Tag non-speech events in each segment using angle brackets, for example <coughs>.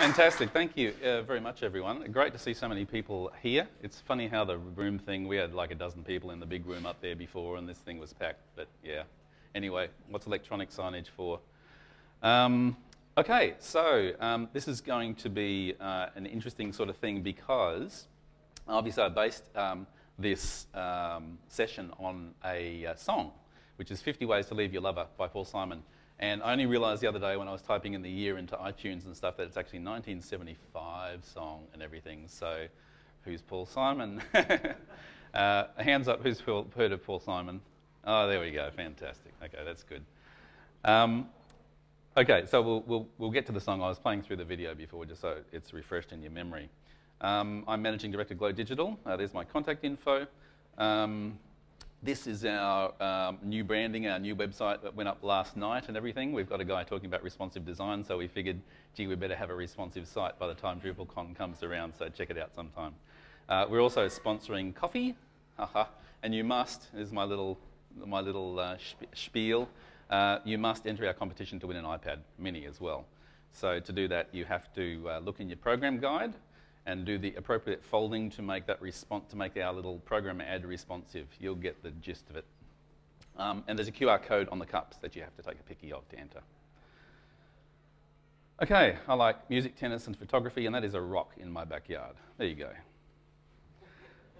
Fantastic. Thank you uh, very much, everyone. Great to see so many people here. It's funny how the room thing, we had like a dozen people in the big room up there before, and this thing was packed. But yeah. Anyway, what's electronic signage for? Um, okay, so um, this is going to be uh, an interesting sort of thing because obviously I based um, this um, session on a uh, song, which is 50 Ways to Leave Your Lover by Paul Simon. And I only realised the other day when I was typing in the year into iTunes and stuff that it's actually 1975 song and everything. So, who's Paul Simon? <laughs> uh, hands up, who's heard of Paul Simon? Oh, there we go. Fantastic. Okay, that's good. Um, okay, so we'll, we'll, we'll get to the song. I was playing through the video before just so it's refreshed in your memory. Um, I'm Managing Director of Glow Digital. Uh, there's my contact info. Um, this is our um, new branding, our new website that went up last night and everything. We've got a guy talking about responsive design, so we figured, gee, we better have a responsive site by the time DrupalCon comes around, so check it out sometime. Uh, we're also sponsoring coffee, haha, and you must, is my little, my little uh, spiel, uh, you must enter our competition to win an iPad mini as well. So to do that, you have to uh, look in your program guide, and do the appropriate folding to make that response, to make our little program ad responsive. You'll get the gist of it. Um, and there's a QR code on the cups that you have to take a picky of to enter. Okay, I like music, tennis, and photography, and that is a rock in my backyard. There you go.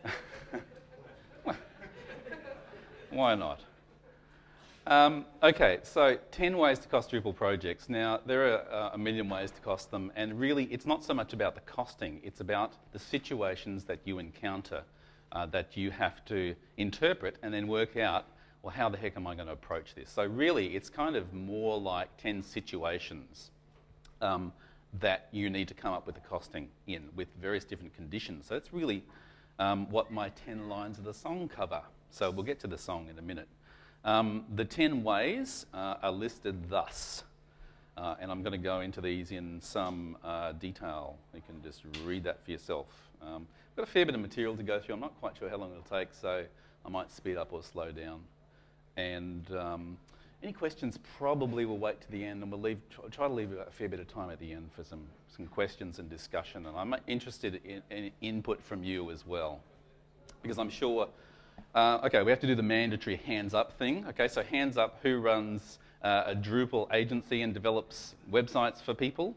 <laughs> Why not? Um, okay, so 10 ways to cost Drupal projects. Now, there are uh, a million ways to cost them, and really it's not so much about the costing, it's about the situations that you encounter uh, that you have to interpret and then work out, well, how the heck am I going to approach this? So really, it's kind of more like 10 situations um, that you need to come up with the costing in with various different conditions. So that's really um, what my 10 lines of the song cover. So we'll get to the song in a minute. Um, the 10 ways uh, are listed thus. Uh, and I'm going to go into these in some uh, detail. You can just read that for yourself. Um, I've got a fair bit of material to go through. I'm not quite sure how long it'll take, so I might speed up or slow down. And um, any questions probably we'll wait to the end, and we'll leave, try to leave a fair bit of time at the end for some, some questions and discussion. And I'm interested in, in input from you as well, because I'm sure uh, okay, we have to do the mandatory hands up thing. Okay, so hands up who runs uh, a Drupal agency and develops websites for people.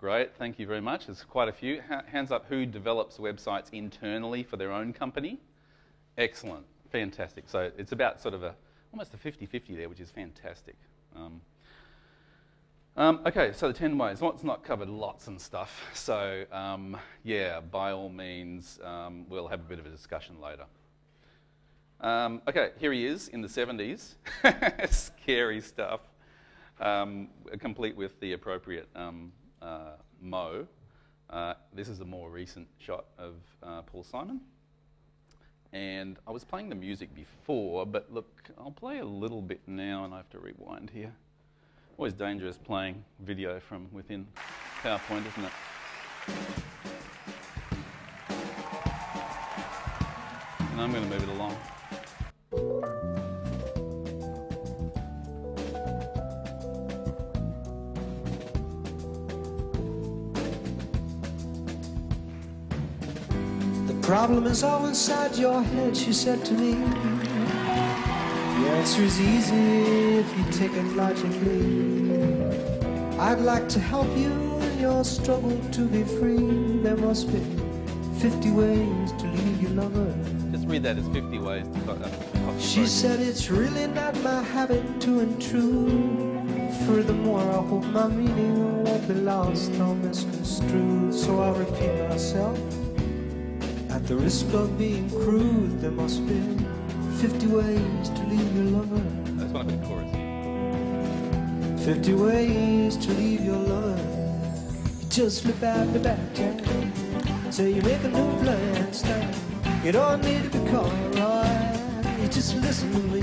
Great, thank you very much. There's quite a few. hands up who develops websites internally for their own company. Excellent, fantastic. So it's about sort of a almost a 50-50 there, which is fantastic. Um, um, okay, so the 10 ways. What's not covered? Lots and stuff. So um, yeah, by all means, um, we'll have a bit of a discussion later. Um, okay, here he is in the 70s. <laughs> Scary stuff. Um, complete with the appropriate um, uh, Mo. Uh, this is a more recent shot of uh, Paul Simon. And I was playing the music before, but look, I'll play a little bit now and I have to rewind here. Always dangerous playing video from within PowerPoint, isn't it? And I'm going to move it along. Problem is all inside your head, she said to me. The answer is easy if you take it logically. I'd like to help you in your struggle to be free. There must be 50 ways to leave your lover. Just read that as 50 ways to uh, She said it's really not my habit to intrude. Furthermore, I hope my meaning won't be lost or misconstrued. So I'll repeat myself. At the risk of being crude, there must be 50 ways to leave your lover. That's one of the chorus. 50 ways to leave your lover. You just slip out the back jack. So you make a new plan, Stan. You don't need to be caught, right? You just listen to me.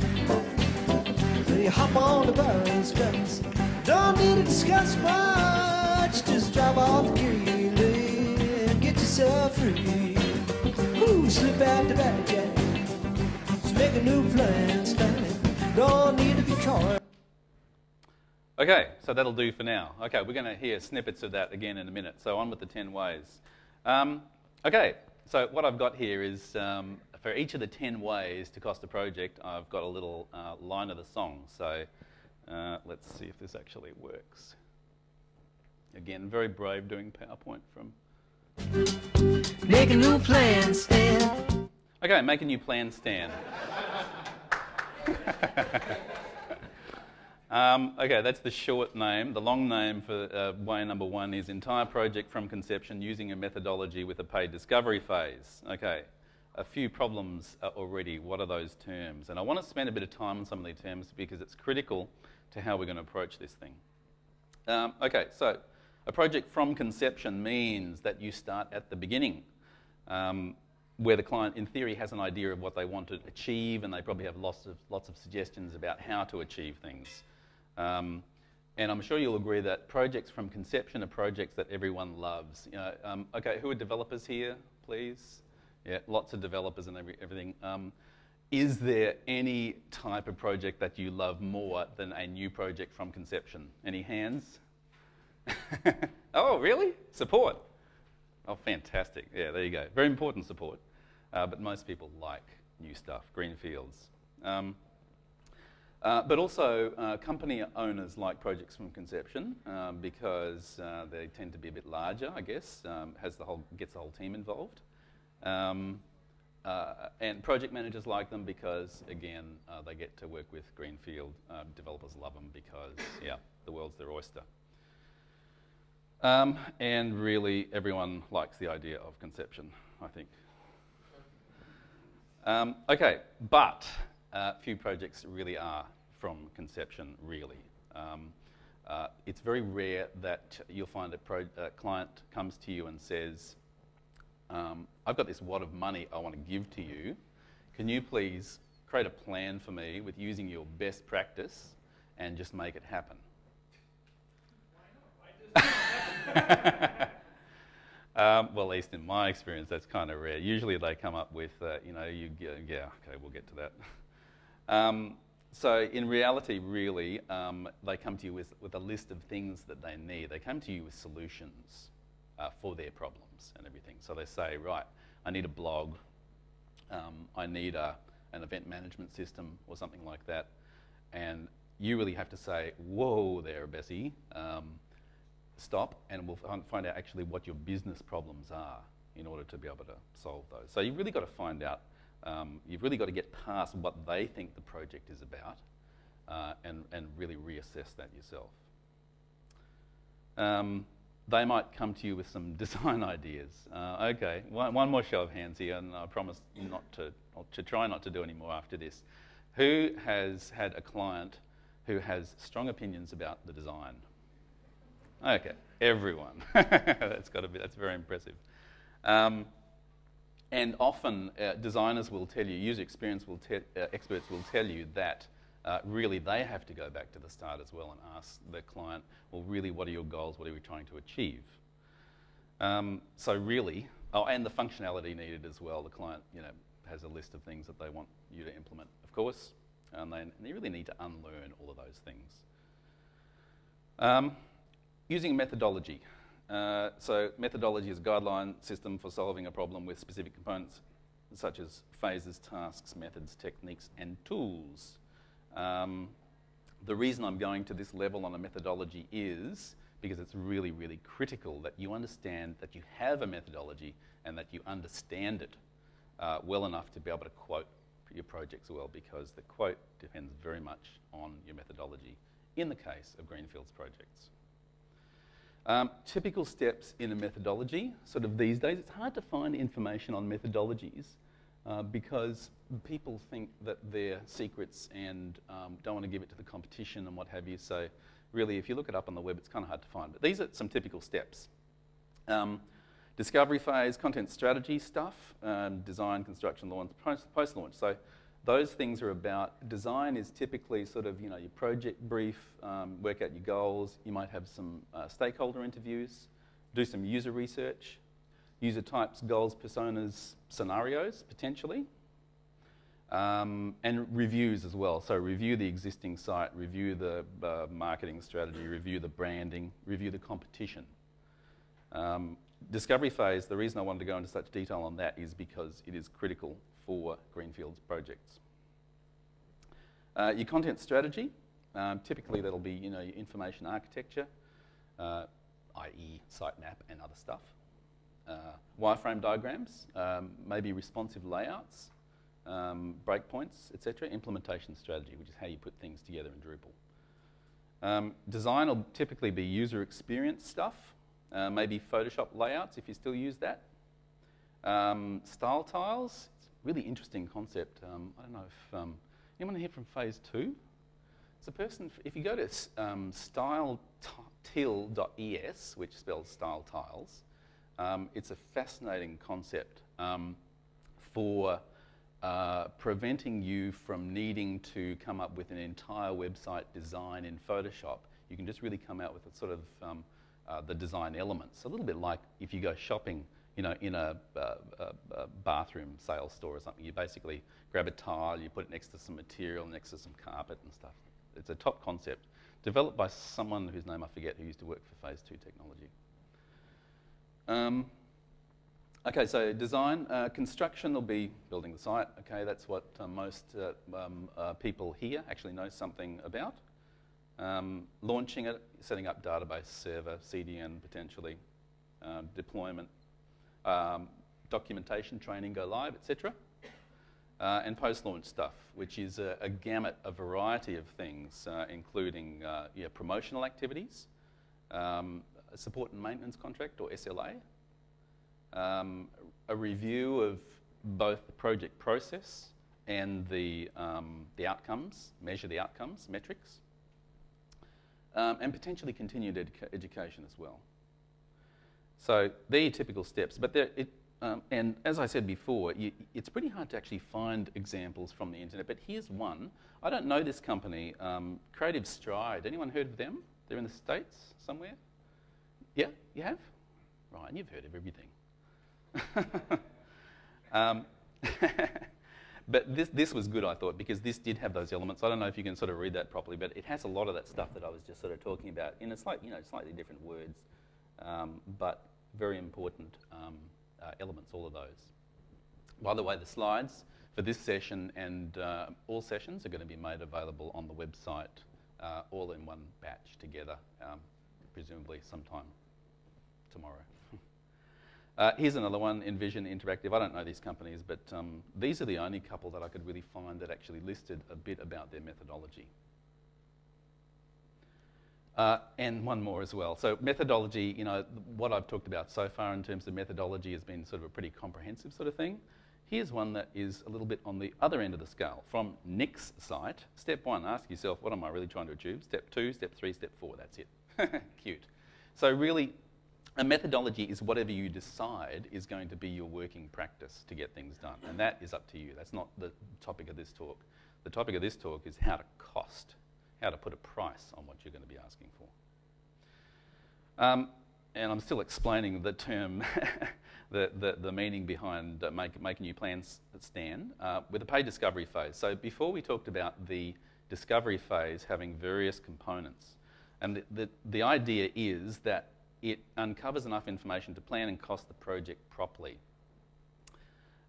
So you hop on the bus, Gus. Don't need to discuss much. Just drive off the key and get yourself free slip out the back. Just make a new plan, Don't need to be caught. Okay, so that'll do for now. Okay, we're going to hear snippets of that again in a minute. So on with the 10 ways. Um, okay, so what I've got here is um, for each of the 10 ways to cost a project, I've got a little uh, line of the song. So uh, let's see if this actually works. Again, very brave doing PowerPoint from. Make a new plan, Stan. Okay, make a new plan, Stan. <laughs> um, okay, that's the short name. The long name for uh, way number one is entire project from conception using a methodology with a paid discovery phase. Okay, a few problems already. What are those terms? And I want to spend a bit of time on some of these terms because it's critical to how we're going to approach this thing. Um, okay, so a project from conception means that you start at the beginning, um, where the client, in theory, has an idea of what they want to achieve, and they probably have lots of, lots of suggestions about how to achieve things. Um, and I'm sure you'll agree that projects from conception are projects that everyone loves. You know, um, okay, who are developers here, please? Yeah, lots of developers and every, everything. Um, is there any type of project that you love more than a new project from conception? Any hands? <laughs> oh, really? Support. Oh, fantastic. Yeah, there you go. Very important support. Uh, but most people like new stuff, green fields. Um, uh, but also, uh, company owners like projects from conception um, because uh, they tend to be a bit larger, I guess, um, has the whole, gets the whole team involved. Um, uh, and project managers like them because, again, they get to work with Greenfield. Uh, developers love them because, yeah, the world's their oyster. Um, and really, everyone likes the idea of conception, I think. Um, okay, but uh, few projects really are from conception, really. Um, uh, it's very rare that you'll find a, client comes to you and says, um, I've got this wad of money I want to give to you. Can you please create a plan for me with using your best practice and just make it happen? Um, well, at least in my experience, that's kind of rare. Usually they come up with, uh, you know, you yeah, okay, we'll get to that. <laughs> Um, so in reality, really, um, they come to you with, with a list of things that they need. They come to you with solutions uh, for their problems and everything. So they say, right, I need a blog, um, I need a, an event management system or something like that. And you really have to say, whoa there, Bessie, um, stop, and we'll find out actually what your business problems are in order to be able to solve those. So you've really got to find out, um, you've really got to get past what they think the project is about uh, and, and really reassess that yourself. Um, they might come to you with some <laughs> design ideas. Uh, okay, one, one, more show of hands here, and I promise not to, to try not to do any more after this. Who has had a client who has strong opinions about the design? Okay, everyone. <laughs> that's got to be. That's very impressive. Um, and often, uh, designers will tell you, user experience will uh, experts will tell you that uh, really they have to go back to the start as well and ask the client, well, really, what are your goals? What are we trying to achieve? Um, so really, oh, and the functionality needed as well. The client, you know, has a list of things that they want you to implement, of course, and they, and they really need to unlearn all of those things. Um, using methodology. Uh, so methodology is a guideline system for solving a problem with specific components such as phases, tasks, methods, techniques, and tools. Um, the reason I'm going to this level on a methodology is because it's really, really critical that you understand that you have a methodology and that you understand it uh, well enough to be able to quote your projects well because the quote depends very much on your methodology in the case of Greenfields projects. Um, typical steps in a methodology, sort of these days, it's hard to find information on methodologies uh, because people think that they're secrets and um, don't want to give it to the competition and what have you. So, really, if you look it up on the web, it's kind of hard to find. But these are some typical steps. Um, discovery phase, content strategy stuff, um, design, construction, launch, post launch. So, those things are about design is typically sort of you know your project brief, um, work out your goals. You might have some uh, stakeholder interviews, do some user research, user types, goals, personas, scenarios potentially. Um, and reviews as well. So review the existing site, review the uh, marketing strategy, review the branding, review the competition. Um, discovery phase, the reason I wanted to go into such detail on that is because it is critical for Greenfields projects. Uh, your content strategy, um, typically that'll be you know, your information architecture, uh, i.e. sitemap and other stuff. Uh, wireframe diagrams, um, maybe responsive layouts, um, breakpoints, etc. Implementation strategy, which is how you put things together in Drupal. Um, design will typically be user experience stuff, uh, maybe Photoshop layouts if you still use that. Um, style tiles, really interesting concept. Um, I don't know if um, anyone here from phase two? It's a person, if you go to um, styletil.es, which spells style tiles, um, it's a fascinating concept um, for uh, preventing you from needing to come up with an entire website design in Photoshop. You can just really come out with a sort of um, uh, the design elements. A little bit like if you go shopping, you know, in a, uh, a, bathroom sales store or something. You basically grab a tile, you put it next to some material, next to some carpet and stuff. It's a top concept developed by someone whose name I forget who used to work for Phase 2 Technology. Um, Okay, so design, uh, construction will be building the site. Okay, that's what uh, most uh, um, uh, people here actually know something about. Um, launching it, setting up database server, CDN potentially, deployment, um, documentation, training, go live, etc. Uh, and post-launch stuff, which is a, a, gamut, a variety of things, uh, including yeah, promotional activities, um, support and maintenance contract or SLA, um, a review of both the project process and the, um, the outcomes, measure the outcomes, metrics, um, and potentially continued education as well. So they're your typical steps, but it, um, and as I said before, you, it's pretty hard to actually find examples from the internet, but here's one. I don't know this company, um, Creative Stride. Anyone heard of them? They're in the States somewhere? Yeah, you have? And you've heard of everything. <laughs> um, <laughs> but this, this was good, I thought, because this did have those elements. I don't know if you can sort of read that properly, but it has a lot of that stuff that I was just sort of talking about in a slight, you know, slightly different words, um, but very important um, uh, elements, all of those. By the way, the slides for this session and uh, all sessions are going to be made available on the website uh, all in one batch together, um, presumably sometime tomorrow. <laughs> Uh, here's another one, Envision Interactive. I don't know these companies, but um, these are the only couple that I could really find that actually listed a bit about their methodology. Uh, and one more as well. So methodology, you know, what I've talked about so far in terms of methodology has been sort of a pretty comprehensive sort of thing. Here's one that is a little bit on the other end of the scale. From Nick's site, step one, ask yourself, what am I really trying to achieve? Step two, step three, step four, that's it. <laughs> Cute. So really, a methodology is whatever you decide is going to be your working practice to get things done. And that is up to you. That's not the topic of this talk. The topic of this talk is how to cost, how to put a price on what you're going to be asking for. Um, and I'm still explaining the term, <laughs> the, the, the, meaning behind uh, make, making new plans Stan uh, with the pay discovery phase. So before we talked about the discovery phase having various components. And the, the, the idea is that it uncovers enough information to plan and cost the project properly.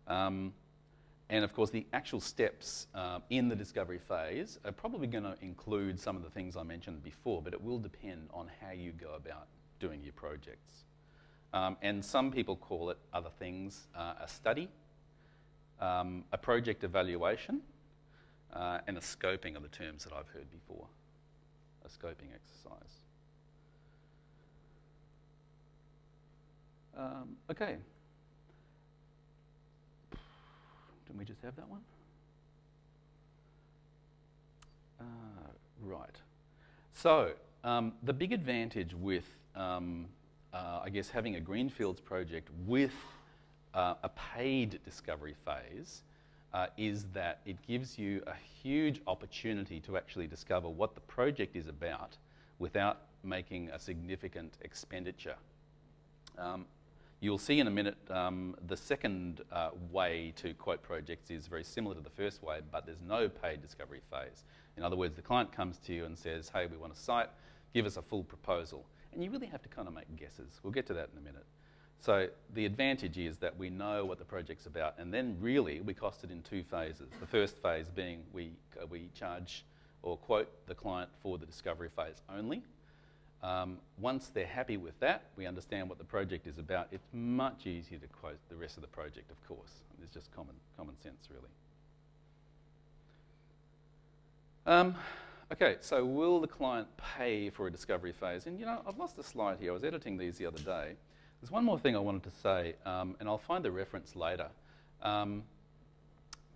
Um, and of course, the actual steps uh, in the discovery phase are probably going to include some of the things I mentioned before, but it will depend on how you go about doing your projects. Um, and some people call it other things uh, a study, um, a project evaluation, uh, and a scoping are the terms that I've heard before, a scoping exercise. Um, okay. Didn't we just have that one? Uh, right. So, um, the big advantage with, um, uh, I guess, having a Greenfields project with uh, a paid discovery phase uh, is that it gives you a huge opportunity to actually discover what the project is about without making a significant expenditure. Um, You'll see in a minute um, the second uh, way to quote projects is very similar to the first way, but there's no paid discovery phase. In other words, the client comes to you and says, hey, we want a site, give us a full proposal. And you really have to kind of make guesses. We'll get to that in a minute. So the advantage is that we know what the project's about, and then really we cost it in two phases. The first phase being we, uh, we charge or quote the client for the discovery phase only. Um, once they're happy with that, we understand what the project is about, it's much easier to quote the rest of the project, of course. It's just common, common sense, really. Um, okay, so will the client pay for a discovery phase? And you know, I've lost a slide here. I was editing these the other day. There's one more thing I wanted to say, um, and I'll find the reference later. Um,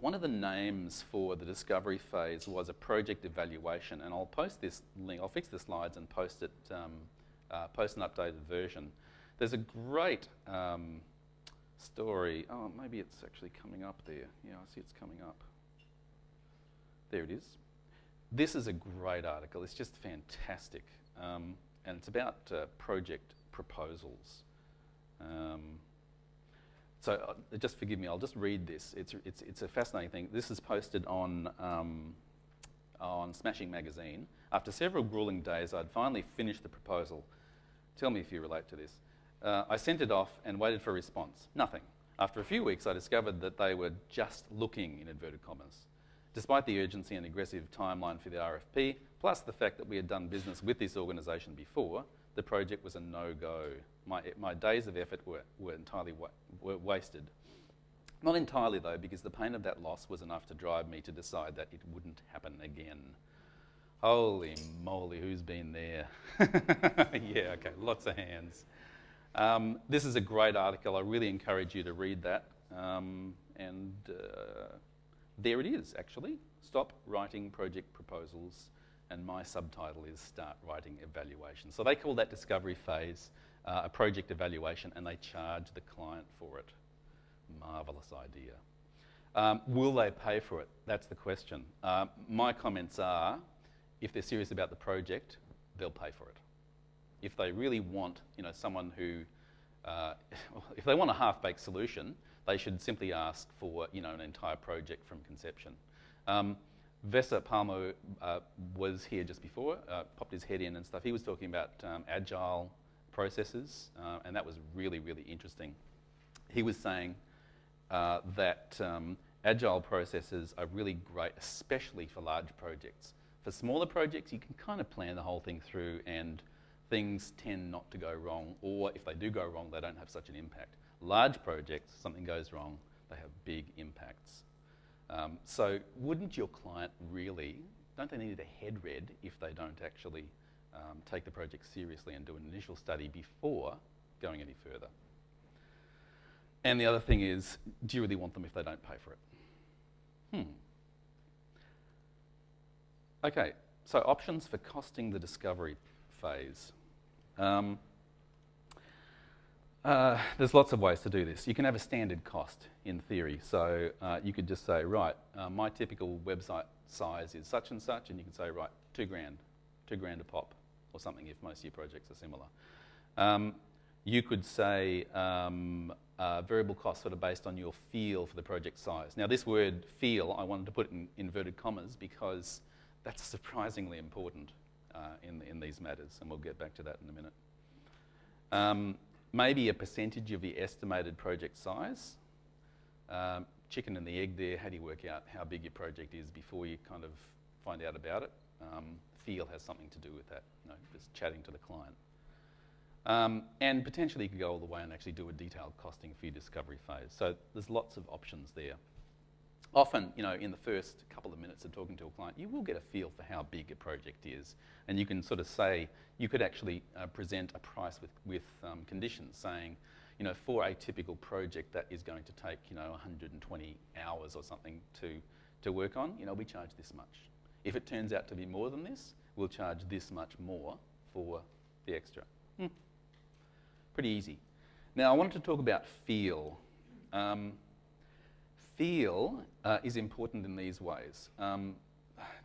one of the names for the discovery phase was a project evaluation, and I'll post this link. I'll fix the slides and post it, um, uh, post an updated version. There's a great um, story. Oh, maybe it's actually coming up there. Yeah, I see it's coming up. There it is. This is a great article. It's just fantastic, um, and it's about uh, project proposals. Um, so uh, just forgive me, I'll just read this. It's, it's, it's a fascinating thing. This is posted on, um, on Smashing Magazine. After several grueling days, I'd finally finished the proposal. Tell me if you relate to this. Uh, I sent it off and waited for a response. Nothing. After a few weeks, I discovered that they were just looking, in inverted commas. Despite the urgency and aggressive timeline for the RFP, plus the fact that we had done business with this organisation before, the project was a no-go. My, my days of effort were, were entirely wa were wasted. Not entirely though, because the pain of that loss was enough to drive me to decide that it wouldn't happen again. Holy moly, who's been there? <laughs> yeah, okay, lots of hands. Um, this is a great article. I really encourage you to read that. Um, and uh, there it is, actually. Stop writing project proposals and my subtitle is Start Writing Evaluation. So they call that discovery phase uh, a project evaluation and they charge the client for it. Marvellous idea. Um, will they pay for it? That's the question. Uh, my comments are if they're serious about the project, they'll pay for it. If they really want, you know, someone who, uh, <laughs> if they want a half-baked solution, they should simply ask for, you know, an entire project from conception. Um, Vesa Palmu uh, was here just before, uh, popped his head in and stuff. He was talking about um, agile processes, uh, and that was really, really interesting. He was saying uh, that um, agile processes are really great, especially for large projects. For smaller projects, you can kind of plan the whole thing through, and things tend not to go wrong, or if they do go wrong, they don't have such an impact. Large projects, something goes wrong, they have big impacts. Um, so wouldn't your client really, don't they need a head read if they don't actually um, take the project seriously and do an initial study before going any further? And the other thing is, do you really want them if they don't pay for it? Hmm. Okay, so options for costing the discovery phase. Um, uh, there's lots of ways to do this. You can have a standard cost in theory. So uh, you could just say, right, uh, my typical website size is such and such, and you can say, right, two grand, two grand a pop, or something if most of your projects are similar. Um, you could say um, uh, variable costs sort of based on your feel for the project size. Now, this word feel, I wanted to put in inverted commas because that's surprisingly important uh, in, in these matters, and we'll get back to that in a minute. Um, maybe a percentage of the estimated project size. Um, chicken and the egg there, how do you work out how big your project is before you kind of find out about it? Um, feel has something to do with that, you know, just chatting to the client. Um, and potentially you could go all the way and actually do a detailed costing for your discovery phase. So there's lots of options there often, you know, in the first couple of minutes of talking to a client, you will get a feel for how big a project is. And you can sort of say, you could actually uh, present a price with, with um, conditions saying, you know, for a typical project that is going to take, you know, 120 hours or something to, to work on, you know, we charge this much. If it turns out to be more than this, we'll charge this much more for the extra. Hmm. Pretty easy. Now, I wanted to talk about feel. Um, feel uh, is important in these ways. Um,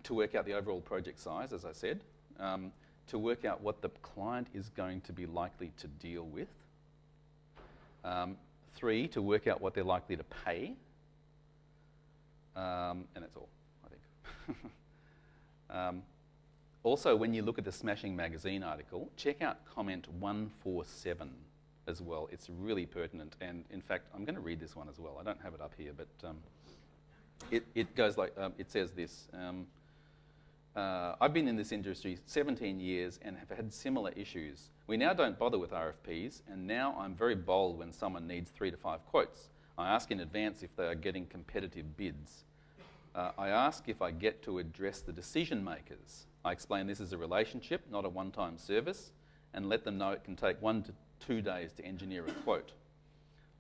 to work out the overall project size, as I said, um, to work out what the client is going to be likely to deal with, Um, three, to work out what they're likely to pay. Um, and that's all, I think. <laughs> um, also, when you look at the Smashing Magazine article, check out comment 147 as well. It's really pertinent. And in fact, I'm going to read this one as well. I don't have it up here, but um, it, it goes like um, it says this. Um, uh, I've been in this industry 17 years and have had similar issues. We now don't bother with RFPs, and now I'm very bold when someone needs three to five quotes. I ask in advance if they are getting competitive bids. Uh, I ask if I get to address the decision makers. I explain this is a relationship, not a one time service, and let them know it can take one to two days to engineer a quote.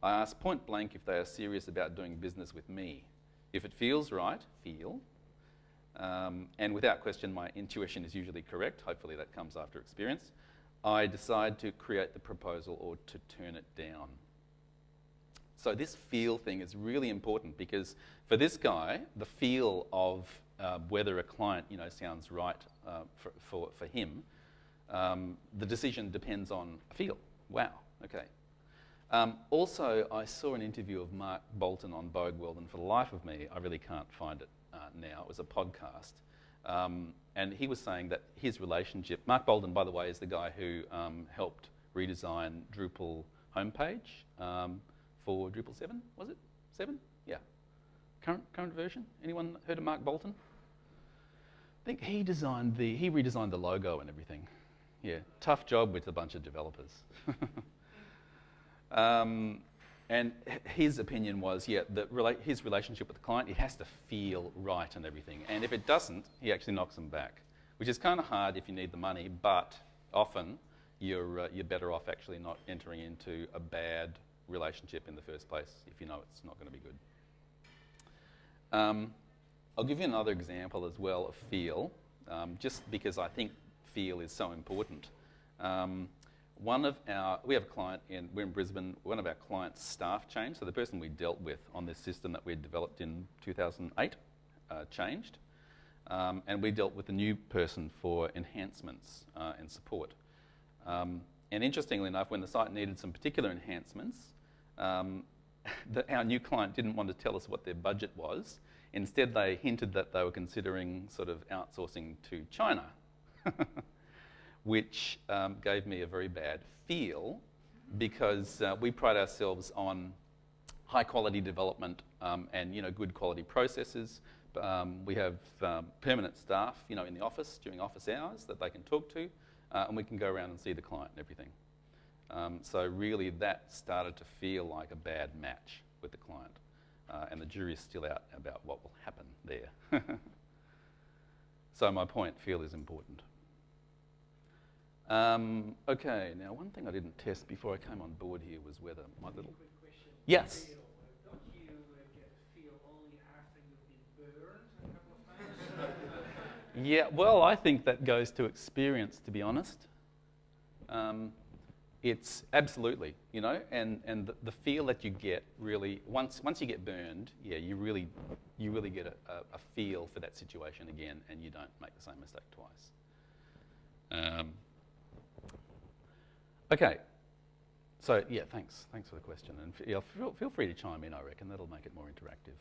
I ask point blank if they are serious about doing business with me. If it feels right, feel. Um, and without question, my intuition is usually correct. Hopefully, that comes after experience. I decide to create the proposal or to turn it down. So, this feel thing is really important because for this guy, the feel of uh, whether a client you know, sounds right uh, for, for, for, him, um, the decision depends on feel. Wow, okay. Um, also, I saw an interview of Mark Boulton on Boagworld, and for the life of me, I really can't find it uh, now. It was a podcast. Um, and he was saying that his relationship, Mark Boulton, by the way, is the guy who um, helped redesign Drupal homepage um, for Drupal 7, was it? 7? Yeah. Current, current version? Anyone heard of Mark Boulton? I think he designed the, he redesigned the logo and everything. Yeah, tough job with a bunch of developers. <laughs> um, and his opinion was, yeah, that rela his relationship with the client, it has to feel right and everything. And if it doesn't, he actually knocks them back, which is kind of hard if you need the money, but often you're, uh, you're better off actually not entering into a bad relationship in the first place if you know it's not going to be good. Um, I'll give you another example as well of feel, um, just because I think feel is so important. Um, one of our, we have a client in, we're in Brisbane, one of our clients' staff changed. So the person we dealt with on this system that we developed in 2008 uh, changed. Um, and we dealt with a new person for enhancements uh, and support. Um, and interestingly enough, when the site needed some particular enhancements, um, <laughs> the, our new client didn't want to tell us what their budget was. Instead, they hinted that they were considering sort of outsourcing to China <laughs> which um, gave me a very bad feel because uh, we pride ourselves on high quality development um, and you know good quality processes. Um, we have um, permanent staff, you know, in the office during office hours that they can talk to, uh, and we can go around and see the client and everything. Um, so really, that started to feel like a bad match with the client, uh, and the jury is still out about what will happen there. <laughs> so my point, feel is important. Um, okay, now one thing I didn't test before I came on board here was whether my little. Yes. <laughs> yeah, well, I think that goes to experience, to be honest. Um, it's absolutely, you know, and, and the, the, feel that you get really once once you get burned, yeah, you really you really get a, a, a feel for that situation again, and you don't make the same mistake twice. Um, Okay. So, yeah, thanks. Thanks for the question. And yeah, feel, feel free to chime in, I reckon. That'll make it more interactive.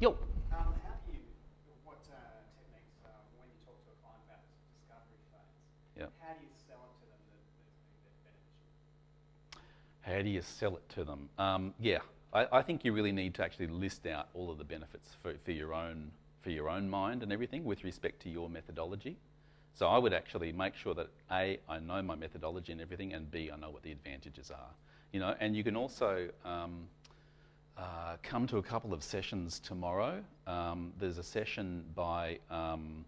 Yo. Um, how do you, what uh, techniques, uh, when you talk to a client about this discovery phase, yep. how do you sell it to them that, that benefits you? How do you sell it to them? Um, yeah, I, I, think you really need to actually list out all of the benefits for, for, your own, for your own mind and everything with respect to your methodology. So I would actually make sure that A, I know my methodology and everything, and B, I know what the advantages are. You know, and you can also um, uh, come to a couple of sessions tomorrow. Um, there's a session by um,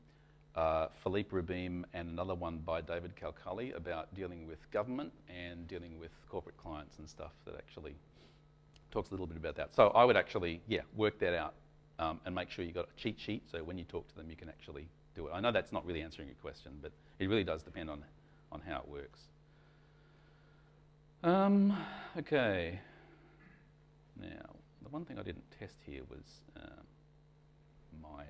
uh, Philippe Rabim and another one by David Kalkali about dealing with government and dealing with corporate clients and stuff that actually talks a little bit about that. So I would actually, yeah, work that out um, and make sure you've got a cheat sheet so when you talk to them you can actually do it. I know that's not really answering your question, but it really does depend on, on how it works. Um, okay. Now, the one thing I didn't test here was uh, my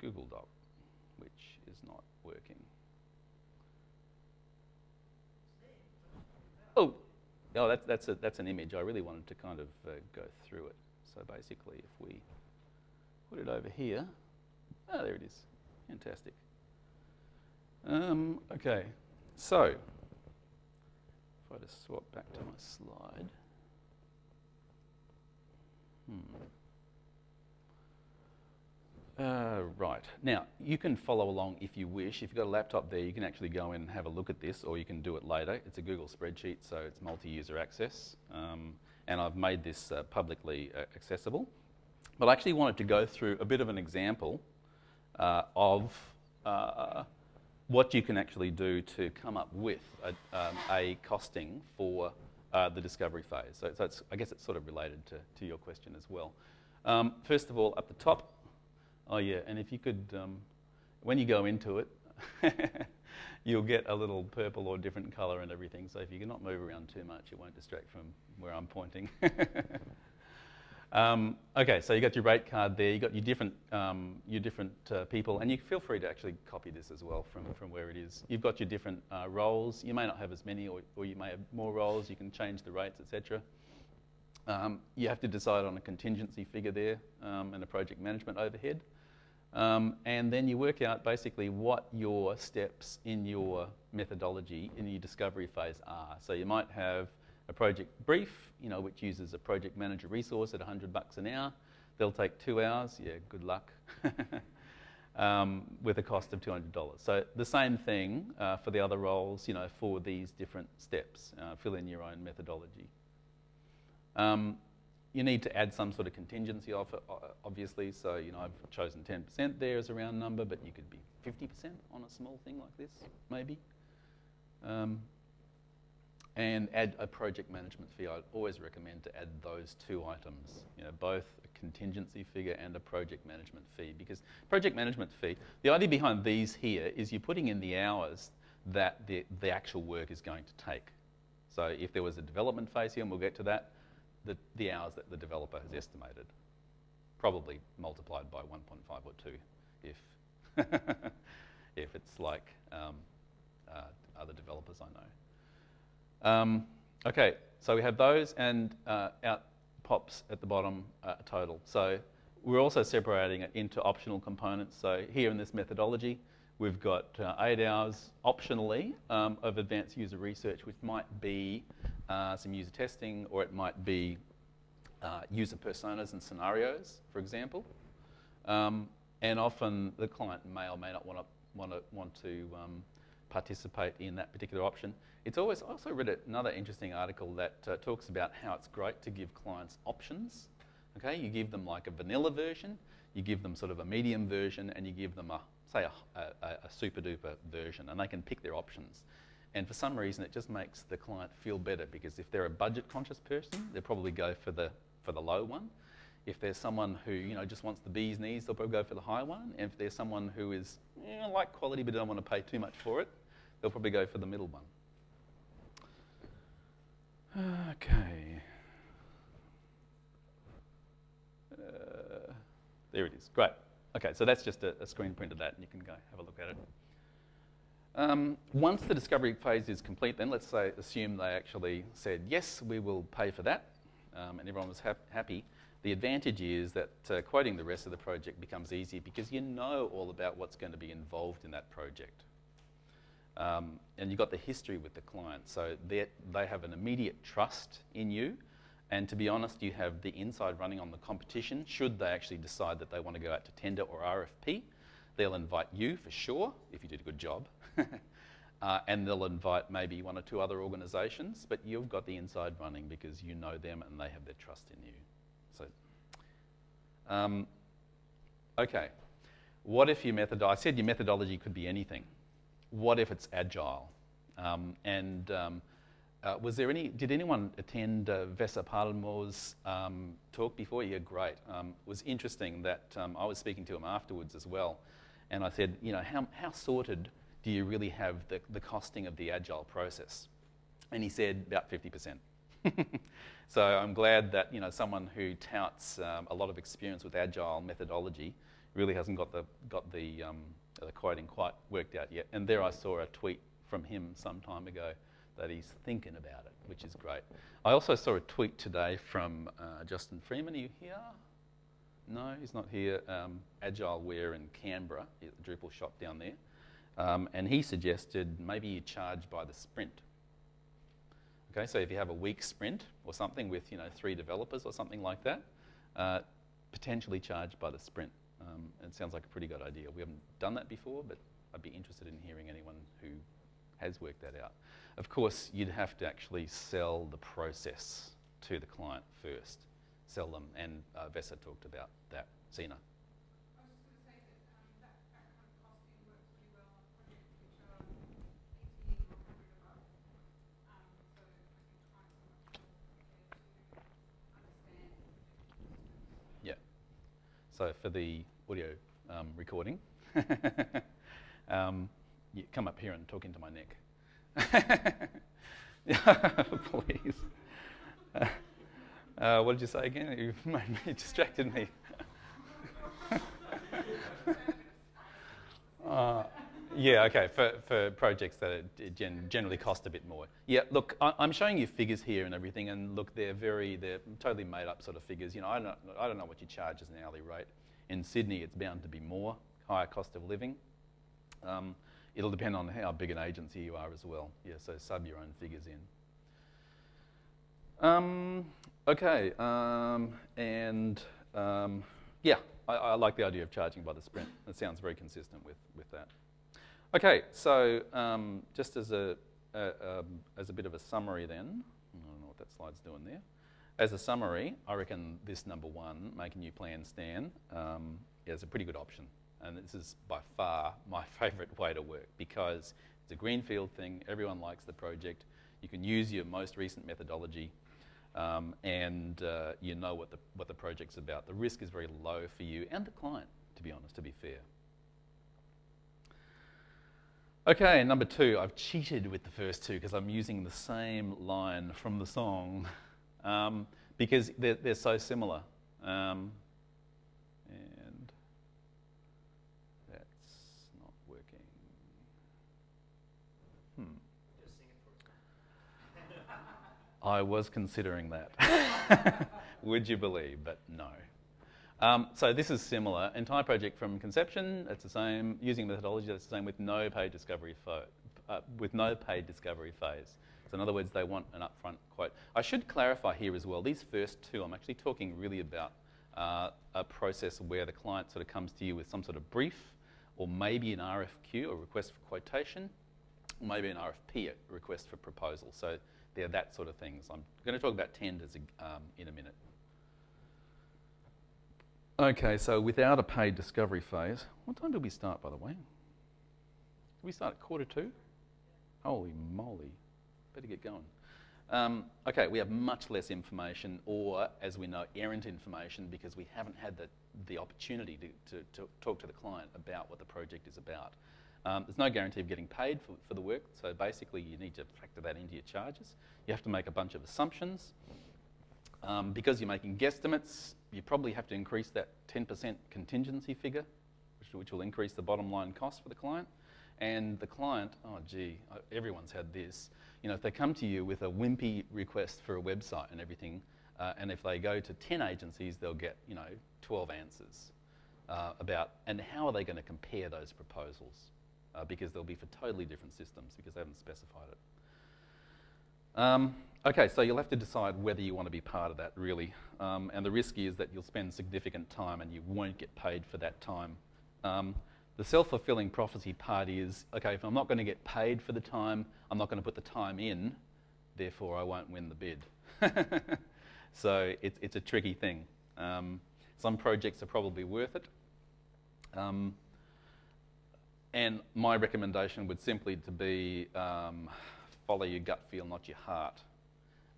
Google Doc, which is not working. oh, oh that's, that's, a, that's an image. I really wanted to kind of uh, go through it. So basically, if we put it over here, ah, there it is. Fantastic. Um, okay, so if I just swap back to my slide. Hmm. Uh, right. Now, you can follow along if you wish. If you've got a laptop there, you can actually go in and have a look at this, or you can do it later. It's a Google spreadsheet, so it's multi-user access. Um, and I've made this uh, publicly uh, accessible. But I actually wanted to go through a bit of an example uh, of uh, what you can actually do to come up with a, um, a costing for uh, the discovery phase. So, so I guess it's sort of related to, to your question as well. Um, first of all, up the top, Oh, yeah, and if you could, um, when you go into it, <laughs> you'll get a little purple or different colour and everything. So if you cannot move around too much, it won't distract from where I'm pointing. <laughs> um, okay, so you got your rate card there. You got your different um, your different uh, people, and you feel free to actually copy this as well from, from where it is. You've got your different uh, roles. You may not have as many, or, or you may have more roles. You can change the rates, etc. Um, you have to decide on a contingency figure there um, and a project management overhead. Um, and then you work out basically what your steps in your methodology in your discovery phase are. So you might have a project brief, you know, which uses a project manager resource at 100 bucks an hour. They'll take two hours. Yeah, good luck. <laughs> um, with a cost of $200. So the same thing uh, for the other roles, you know, for these different steps. Uh, fill in your own methodology. Um, you need to add some sort of contingency off it, obviously. So, you know, I've chosen 10% there as a round number, but you could be 50% on a small thing like this, maybe. Um, and add a project management fee. I'd always recommend to add those two items, you know, both a contingency figure and a project management fee. Because project management fee, the idea behind these here is you're putting in the hours that the, the actual work is going to take. So if there was a development phase here, and we'll get to that, the, the hours that the developer has estimated, probably multiplied by 1.5 or 2 if, <laughs> if it's like um, uh, other developers I know. Um, okay, so we have those and uh, out pops at the bottom uh, total. So we're also separating it into optional components. So here in this methodology, we've got uh, eight hours optionally um, of advanced user research, which might be uh, some user testing, or it might be uh, user personas and scenarios, for example. Um, and often the client may or may not want to want to want to um, participate in that particular option. It's always I also read another interesting article that uh, talks about how it's great to give clients options. Okay, you give them like a vanilla version, you give them sort of a medium version, and you give them a say a, a, a super duper version, and they can pick their options. And for some reason, it just makes the client feel better because if they're a budget conscious person, they'll probably go for the, for the low one. If there's someone who you know just wants the bee's knees, they'll probably go for the high one. And if there's someone who is you know, like quality but don't want to pay too much for it, they'll probably go for the middle one. Okay. Uh, there it is. Great. Okay, so that's just a, a screen print of that, and you can go have a look at it. Um, once the discovery phase is complete, then let's say assume they actually said yes, we will pay for that, um, and everyone was happy. The advantage is that uh, quoting the rest of the project becomes easier because you know all about what's going to be involved in that project. Um, and you've got the history with the client, so they have an immediate trust in you. And to be honest, you have the inside running on the competition should they actually decide that they want to go out to tender or RFP. They'll invite you for sure if you did a good job. <laughs> uh, and they'll invite maybe one or two other organisations, but you've got the inside running because you know them and they have their trust in you. So, um, okay. What if your methodology, I said your methodology could be anything. What if it's agile? Um, and um, uh, was there any, did anyone attend uh, Vesa Palmu's um, talk before? Yeah, great. Um, it was interesting that um, I was speaking to him afterwards as well. And I said, you know, how, how sorted do you really have the, the costing of the agile process? And he said about 50%. <laughs> so I'm glad that you know someone who touts um, a lot of experience with agile methodology really hasn't got the got the, um, the quoting quite worked out yet. And there I saw a tweet from him some time ago that he's thinking about it, which is great. I also saw a tweet today from uh, Justin Freeman. Are you here? No, he's not here. Um, Agileware in Canberra, Drupal shop down there. Um, and he suggested maybe you charge by the sprint. Okay, so if you have a week sprint or something with you know three developers or something like that, uh, potentially charged by the sprint. Um, it sounds like a pretty good idea. We haven't done that before, but I'd be interested in hearing anyone who has worked that out. Of course, you'd have to actually sell the process to the client first, sell them, and uh, Vesa talked about that. Sina. So for the audio um, recording, <laughs> um, you come up here and talk into my neck. <laughs> Please. Uh, <laughs> uh, what did you say again? You <laughs> distracted me. <laughs> uh, yeah, okay, for, for projects that gen generally cost a bit more. Yeah, look, I, am showing you figures here and everything, and look, they're very, they're totally made up sort of figures. You know, I don't, I don't know what you charge as an hourly rate. In Sydney, it's bound to be more, higher cost of living. Um, it'll depend on how big an agency you are as well. Yeah, so sub your own figures in. Um, okay, um, and um, yeah, I, I, like the idea of charging by the sprint. It sounds very consistent with, with that. Okay, so um, just as a, a um, as a bit of a summary then, I don't know what that slide's doing there. As a summary, I reckon this number one, make a new plan, Stan, um, is a pretty good option. And this is by far my <laughs> favourite way to work because it's a greenfield thing, everyone likes the project, you can use your most recent methodology, um, and uh, you know what the, what the project's about. The risk is very low for you and the client, to be honest, to be fair. Okay, number two, I've cheated with the first two because I'm using the same line from the song um, because they're, they're, so similar. Um, and that's not working. Hmm. I was considering that. <laughs> Would you believe? But no. Um, so this is similar. Entire project from conception, it's the same. Using methodology, it's the same with no paid discovery uh, with no paid discovery phase. So in other words, they want an upfront quote. I should clarify here as well. These first two, I'm actually talking really about uh, a process where the client sort of comes to you with some sort of brief, or maybe an RFQ, a request for quotation, or maybe an RFP, a request for proposal. So they're that sort of things. I'm going to talk about tenders um, in a minute. Okay, so without a paid discovery phase, what time do we start, by the way? Do we start at quarter two? Holy moly, better get going. Um, okay, we have much less information, or as we know, errant information because we haven't had the, the opportunity to, to, to talk to the client about what the project is about. Um, there's no guarantee of getting paid for, for the work, so basically you need to factor that into your charges. You have to make a bunch of assumptions. Um, because you're making guesstimates, you probably have to increase that 10% contingency figure, which, which, will increase the bottom line cost for the client. And the client, oh gee, uh, everyone's had this. You know, if they come to you with a wimpy request for a website and everything, uh, and if they go to 10 agencies, they'll get, you know, 12 answers uh, about, and how are they going to compare those proposals? Uh, because they'll be for totally different systems because they haven't specified it. Um, Okay, so you'll have to decide whether you want to be part of that, really. Um, and the risk is that you'll spend significant time and you won't get paid for that time. Um, the self fulfilling prophecy part is okay, if I'm not going to get paid for the time, I'm not going to put the time in, therefore I won't win the bid. <laughs> so it's, it's a tricky thing. Um, some projects are probably worth it. And my recommendation would simply to be um, follow your gut feel, not your heart.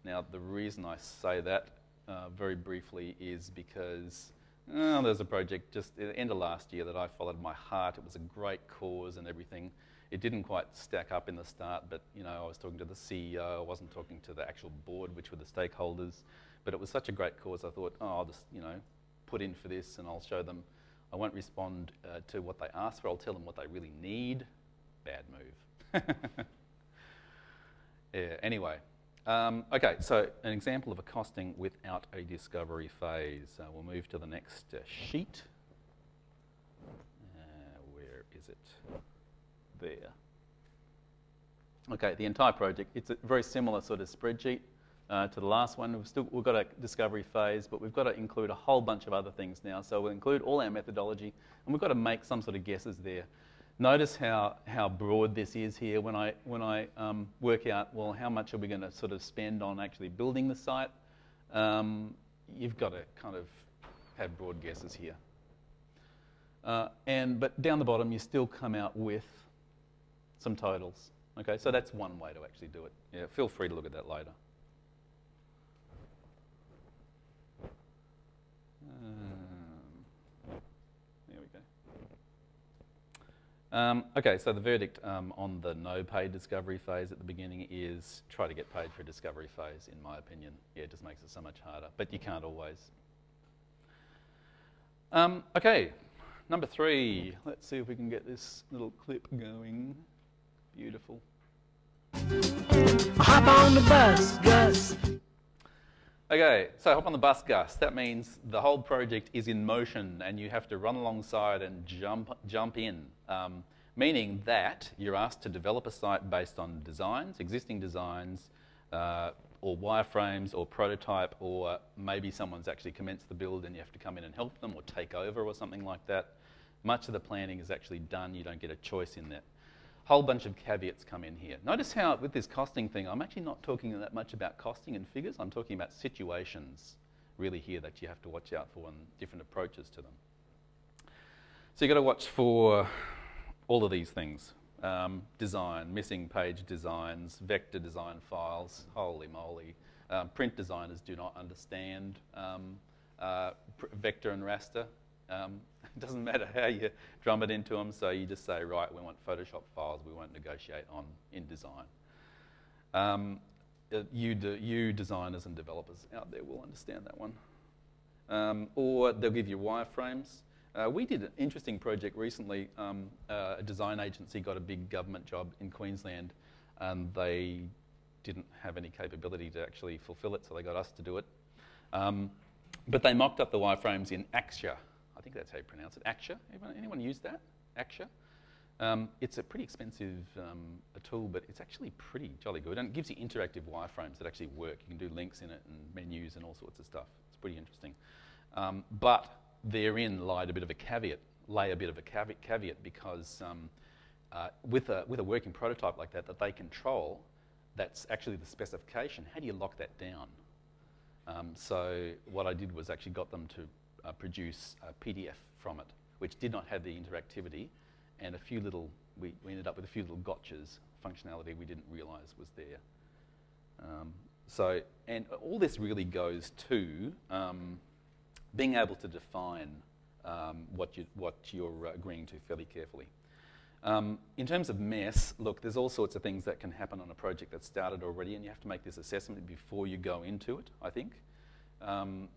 Now, the reason I say that uh, very briefly is because oh, there's a project just at the end of last year that I followed my heart. It was a great cause and everything. It didn't quite stack up in the start, but you know, I was talking to the CEO. I wasn't talking to the actual board, which were the stakeholders. But it was such a great cause. I thought, oh, I'll just you know put in for this, and I'll show them. I won't respond uh, to what they ask for. I'll tell them what they really need. Bad move. <laughs> Yeah, anyway. Um, okay, so an example of a costing without a discovery phase. Uh, we'll move to the next uh, sheet. Uh, where is it? There. Okay, the entire project, it's a very similar sort of spreadsheet uh, to the last one. We've still we've got a discovery phase, but we've got to include a whole bunch of other things now. So we'll include all our methodology, and we've got to make some sort of guesses there. Notice how, how broad this is here when I, when I um, work out, well, how much are we going to sort of spend on actually building the site? Um, you've got to kind of have broad guesses here. Uh, and, but down the bottom, you still come out with some totals. Okay, so that's one way to actually do it. Yeah, feel free to look at that later. Um, okay, so the verdict um, on the no paid discovery phase at the beginning is try to get paid for a discovery phase, in my opinion. Yeah, it just makes it so much harder, but you can't always. Um, okay, number three. Let's see if we can get this little clip going. Beautiful. Hop on the bus, Gus. Okay, so hop on the bus, Gus. That means the whole project is in motion and you have to run alongside and jump, jump in. Um, meaning that you're asked to develop a site based on designs, existing designs, uh, or wireframes, or prototype, or maybe someone's actually commenced the build and you have to come in and help them or take over or something like that. Much of the planning is actually done, you don't get a choice in that whole bunch of caveats come in here. Notice how with this costing thing, I'm actually not talking that much about costing and figures. I'm talking about situations really here that you have to watch out for and different approaches to them. So you've got to watch for all of these things. Um, design, missing page designs, vector design files, holy moly. Um, print designers do not understand um, uh, vector and raster. It <laughs> doesn't matter how you drum it into them, so you just say, right, we want Photoshop files, we won't negotiate on InDesign. Um, uh, you, de you designers and developers out there will understand that one. Um, or they'll give you wireframes. Uh, we did an interesting project recently. Um, uh, a design agency got a big government job in Queensland and they didn't have any capability to actually fulfill it, so they got us to do it. Um, but they mocked up the wireframes in Axure, I think that's how you pronounce it. Axure. Anyone, anyone use that? Axure. Um, it's a pretty expensive um, a tool, but it's actually pretty jolly good. And it gives you interactive wireframes that actually work. You can do links in it and menus and all sorts of stuff. It's pretty interesting. Um, but therein lied a bit of a caveat, lay a bit of a caveat because um, uh, with, a, with a working prototype like that that they control, that's actually the specification. How do you lock that down? Um, so what I did was actually got them to uh, produce a PDF from it, which did not have the interactivity and a few little, we, we ended up with a few little gotchas, functionality we didn't realize was there. Um, so, and all this really goes to um, being able to define um, what, you, what you're agreeing to fairly carefully. Um, in terms of mess, look, there's all sorts of things that can happen on a project that's started already, and you have to make this assessment before you go into it, I think. Um,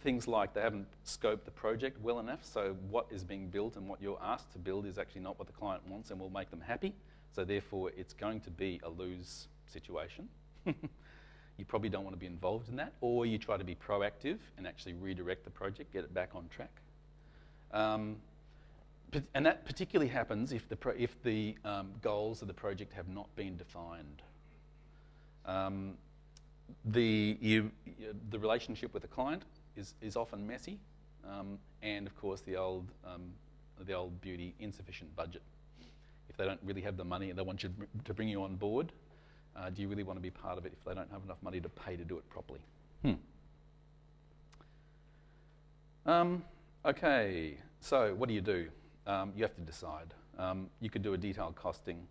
things like they haven't scoped the project well enough, so what is being built and what you're asked to build is actually not what the client wants and will make them happy. So therefore, it's going to be a lose situation. <laughs> you probably don't want to be involved in that, or you try to be proactive and actually redirect the project, get it back on track. Um, and that particularly happens if the, if the um, goals of the project have not been defined. Um, the, you, the relationship with the client is, is often messy, um, and of course the old, um, the old beauty, insufficient budget. If they don't really have the money and they want you to bring you on board, uh, do you really want to be part of it if they don't have enough money to pay to do it properly? Hmm. Um, okay, so what do you do? Um, you have to decide. Um, you could do a detailed costing.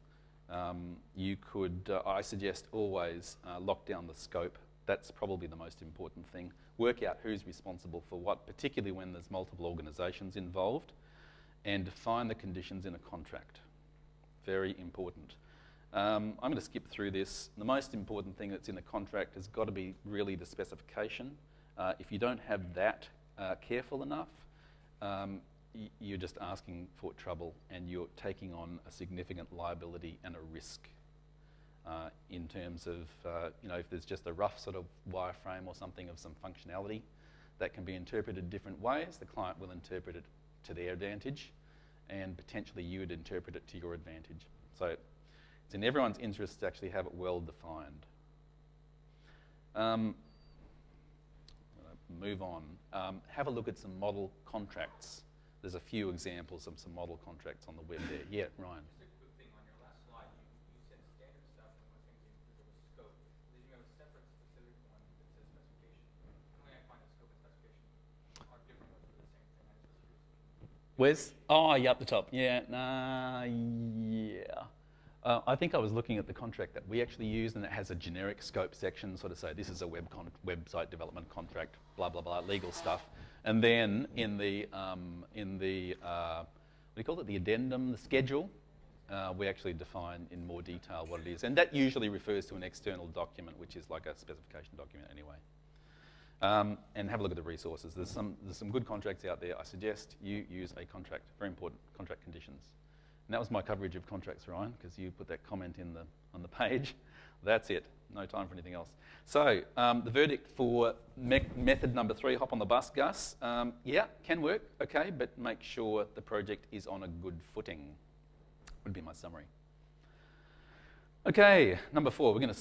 Um, you could, uh, I suggest always uh, lock down the scope. That's probably the most important thing work out who's responsible for what, particularly when there's multiple organisations involved, and define the conditions in a contract. Very important. Um, I'm going to skip through this. The most important thing that's in the contract has got to be really the specification. Uh, if you don't have that uh, careful enough, um, you're just asking for trouble and you're taking on a significant liability and a risk. Uh, in terms of, uh, you know, if there's just a rough sort of wireframe or something of some functionality that can be interpreted different ways, the client will interpret it to their advantage and potentially you would interpret it to your advantage. So it's in everyone's interest to actually have it well defined. Um, move on. Um, have a look at some model contracts. There's a few examples of some model contracts on the web there. Yeah, Ryan. Where's? Oh, yeah, up the top. Yeah, nah, yeah. Uh, I think I was looking at the contract that we actually use, and it has a generic scope section, sort of say this is a web website development contract, blah blah blah, legal stuff. And then in the um, in the uh, what do you call it? The addendum, the schedule. Uh, we actually define in more detail what it is, and that usually refers to an external document, which is like a specification document anyway. Um, and have a look at the resources. There's some, there's some good contracts out there. I suggest you use a contract, very important, contract conditions. And that was my coverage of contracts, Ryan, because you put that comment in the, on the page. <laughs> That's it. No time for anything else. So um, the verdict for me method number three, hop on the bus, Gus. Um, yeah, can work, okay, but make sure the project is on a good footing. Would be my summary. Okay, number four. We're going to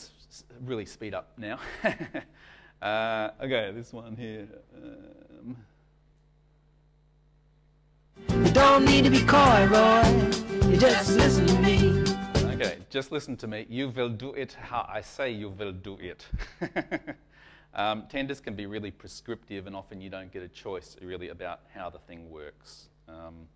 really speed up now. <laughs> Uh, okay, this one here. Um. You don't need to be coy, Roy. You just listen to me. Okay, just listen to me. You will do it how I say you will do it. <laughs> um, tenders can be really prescriptive, and often you don't get a choice really about how the thing works. Um,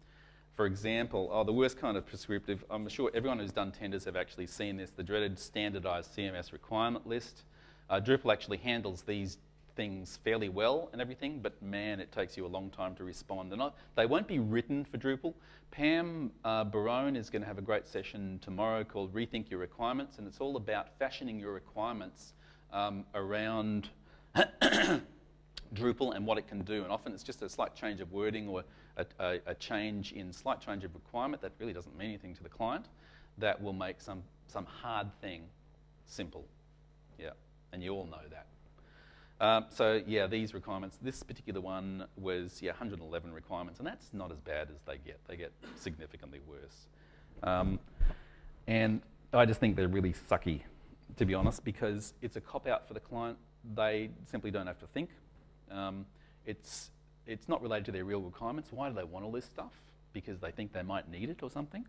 for example, oh, the worst kind of prescriptive, I'm sure everyone who's done tenders have actually seen this, the dreaded standardized CMS requirement list. Uh, Drupal actually handles these things fairly well and everything, but man, it takes you a long time to respond. And they won't be written for Drupal. Pam uh, Barone is going to have a great session tomorrow called Rethink Your Requirements, and it's all about fashioning your requirements um, around <coughs> Drupal and what it can do. And often it's just a slight change of wording or a, a, a change in slight change of requirement that really doesn't mean anything to the client that will make some, some hard thing simple. Yeah and you all know that. Um, so yeah, these requirements, this particular one was yeah, 111 requirements, and that's not as bad as they get. They get significantly worse. Um, and I just think they're really sucky, to be honest, because it's a cop-out for the client. They simply don't have to think. Um, it's, it's not related to their real requirements. Why do they want all this stuff? Because they think they might need it or something.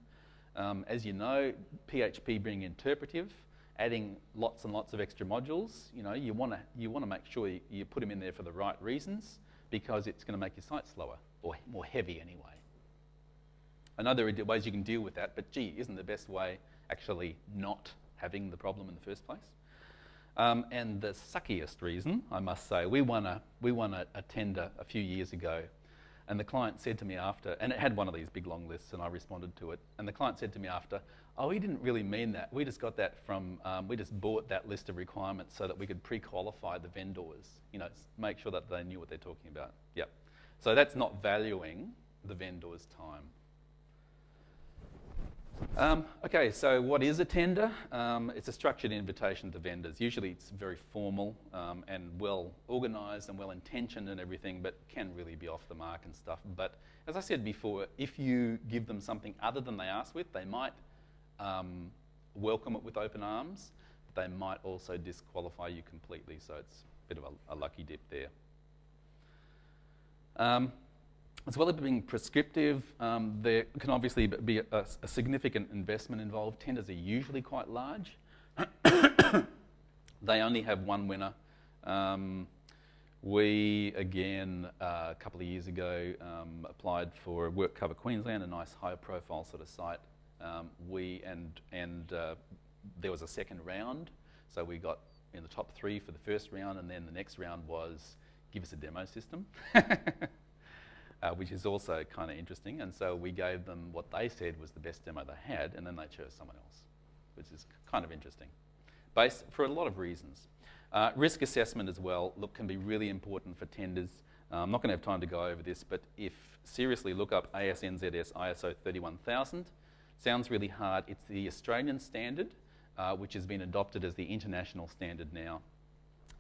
Um, as you know, PHP being interpretive, adding lots and lots of extra modules, you know, you want to you want to make sure you, you, put them in there for the right reasons because it's going to make your site slower or more heavy anyway. I know there are ways you can deal with that, but gee, isn't the best way actually not having the problem in the first place? Um, and the suckiest reason, I must say, we won a we won a, a tender a few years ago and the client said to me after, and it had one of these big long lists, and I responded to it. And the client said to me after, Oh, we didn't really mean that. We just got that from, um, we just bought that list of requirements so that we could pre qualify the vendors, you know, make sure that they knew what they're talking about. Yep. So that's not valuing the vendor's time. Um, okay, so what is a tender? Um, it's a structured invitation to vendors. Usually it's very formal um, and well organised and well intentioned and everything, but can really be off the mark and stuff. But as I said before, if you give them something other than they asked with, they might um, welcome it with open arms. but They might also disqualify you completely, so it's a bit of a, a lucky dip there. As well as being prescriptive, um, there can obviously be a, a, significant investment involved. Tenders are usually quite large. <coughs> they only have one winner. Um, we, again, uh, a couple of years ago, um, applied for WorkCover Queensland, a nice high profile sort of site. Um, we and and uh, there was a second round, so we got in the top three for the first round, and then the next round was give us a demo system, <laughs> uh, which is also kind of interesting. And so we gave them what they said was the best demo they had, and then they chose someone else, which is kind of interesting, based for a lot of reasons. Uh, risk assessment as well, look, can be really important for tenders. Uh, I'm not going to have time to go over this, but if seriously look up ASNZS ISO 31000, Sounds really hard. It's the Australian standard, uh, which has been adopted as the international standard now.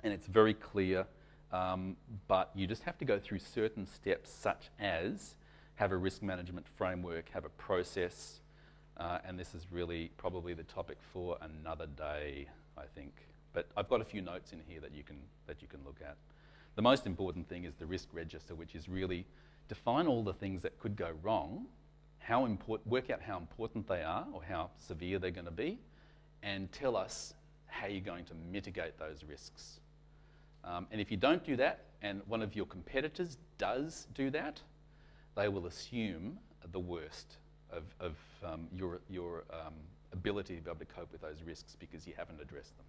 And it's very clear, um, but you just have to go through certain steps, such as have a risk management framework, have a process, uh, and this is really probably the topic for another day, I think. But I've got a few notes in here that you can, that you can look at. The most important thing is the risk register, which is really define all the things that could go wrong, how important, work out how important they are or how severe they're going to be, and tell us how you're going to mitigate those risks. Um, and if you don't do that, and one of your competitors does do that, they will assume the worst of, of um, your, your um, ability to be able to cope with those risks because you haven't addressed them.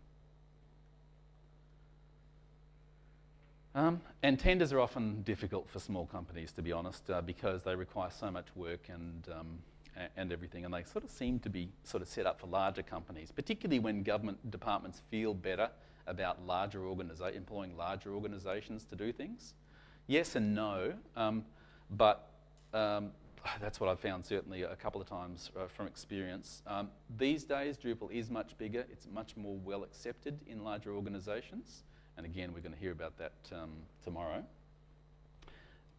Um, and tenders are often difficult for small companies, to be honest, uh, because they require so much work and, um, and everything, and they sort of seem to be sort of set up for larger companies, particularly when government departments feel better about larger employing larger organisations to do things. Yes and no, um, but um, <sighs> that's what I've found certainly a couple of times uh, from experience. Um, these days, Drupal is much bigger. It's much more well accepted in larger organisations. And again, we're going to hear about that um, tomorrow.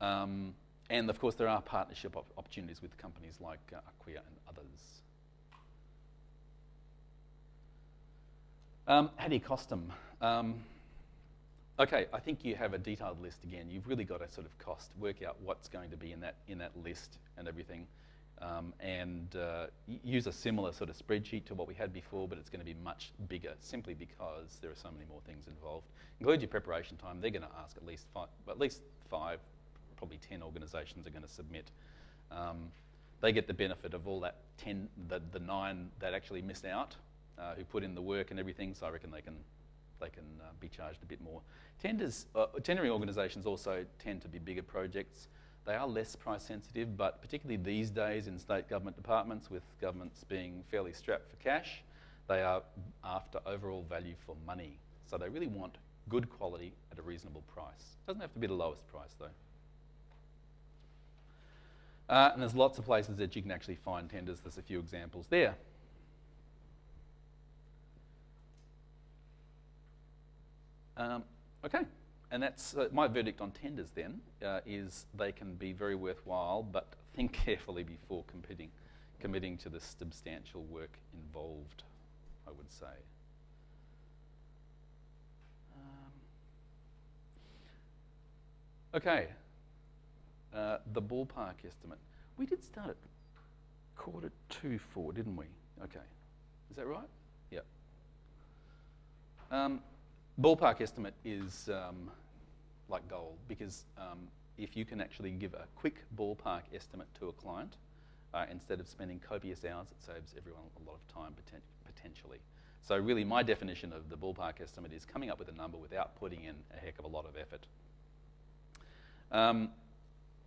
Um, and of course, there are partnership op opportunities with companies like uh, Acquia and others. Um, how do you cost them? Um, okay, I think you have a detailed list again. You've really got to sort of cost, work out what's going to be in that, in that list and everything um, and uh, use a similar sort of spreadsheet to what we had before, but it's going to be much bigger simply because there are so many more things involved. Include your preparation time. They're going to ask at least five, at least five, probably ten organisations are going to submit. Um, they get the benefit of all that ten, the, the nine that actually missed out, uh, who put in the work and everything. So I reckon they can they can uh, be charged a bit more. Tenders, uh, tendering organisations also tend to be bigger projects. They are less price sensitive, but particularly these days in state government departments, with governments being fairly strapped for cash, they are after overall value for money. So they really want good quality at a reasonable price. Doesn't have to be the lowest price though. Uh, and there's lots of places that you can actually find tenders. There's a few examples there. Um, okay. And that's uh, my verdict on tenders then, uh, is they can be very worthwhile, but think carefully before committing, committing to the substantial work involved, I would say. Um, okay, uh, the ballpark estimate. We did start at quarter to four, didn't we? Okay, is that right? Yeah. Um, ballpark estimate is um, like gold because um, if you can actually give a quick ballpark estimate to a client uh, instead of spending copious hours, it saves everyone a lot of time poten potentially. So really my definition of the ballpark estimate is coming up with a number without putting in a heck of a lot of effort. Um,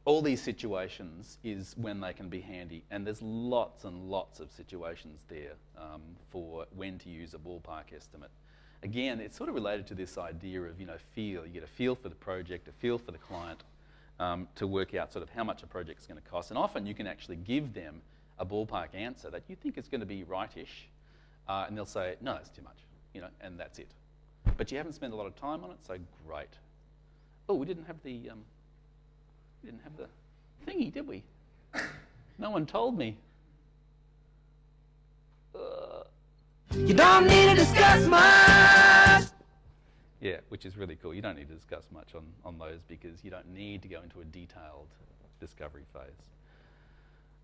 all these situations is when they can be handy, and there's lots and lots of situations there um, for when to use a ballpark estimate again, it's sort of related to this idea of, you know, feel. You get a feel for the project, a feel for the client um, to work out sort of how much a project is going to cost. And often you can actually give them a ballpark answer that you think is going to be rightish, uh, and they'll say, no, it's too much, you know, and that's it. But you haven't spent a lot of time on it, so great. Oh, we didn't have the, um, we didn't have the thingy, did we? <laughs> no one told me. Uh, you don't need to discuss much. Yeah, which is really cool. You don't need to discuss much on, on those because you don't need to go into a detailed discovery phase.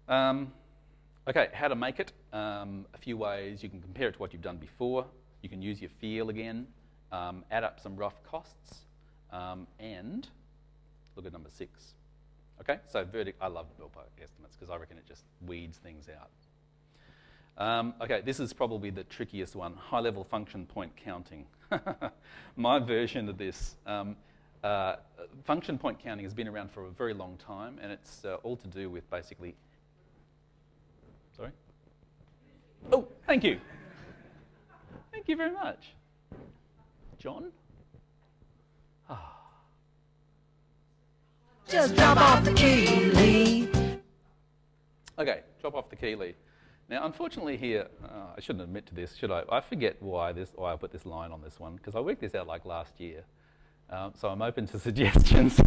Um, okay, how to make it. Um, a few ways. You can compare it to what you've done before. You can use your feel again, um, add up some rough costs, um, and look at number six. Okay, so verdict. I love ballpark estimates because I reckon it just weeds things out. Um, okay, this is probably the trickiest one, high-level function point counting. <laughs> My version of this, um, uh, function point counting has been around for a very long time, and it's uh, all to do with basically... Sorry? Oh, thank you. Thank you very much. John? Ah. Just drop off the key, Lee. Okay, drop off the key, Lee. Now, unfortunately, here uh, I shouldn't admit to this, should I? I forget why this why I put this line on this one because I worked this out like last year. Um, so I'm open to <laughs> suggestions.